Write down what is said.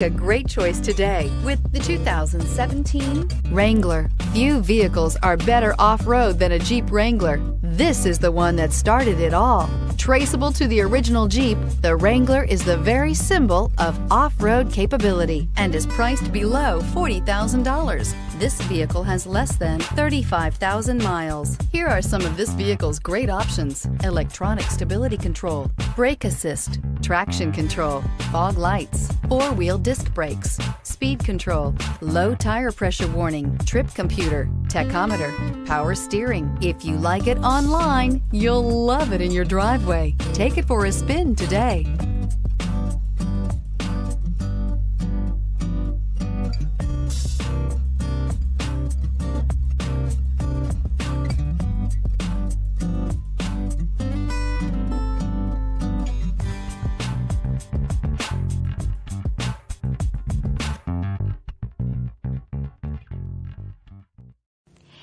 A great choice today with the 2017 Wrangler. Few vehicles are better off road than a Jeep Wrangler. This is the one that started it all. Traceable to the original Jeep, the Wrangler is the very symbol of off road capability and is priced below $40,000. This vehicle has less than 35,000 miles. Here are some of this vehicle's great options electronic stability control, brake assist, traction control, fog lights, four wheel disc brakes, speed control, low tire pressure warning, trip computer, tachometer, power steering. If you like it online, you'll love it in your driveway. Take it for a spin today.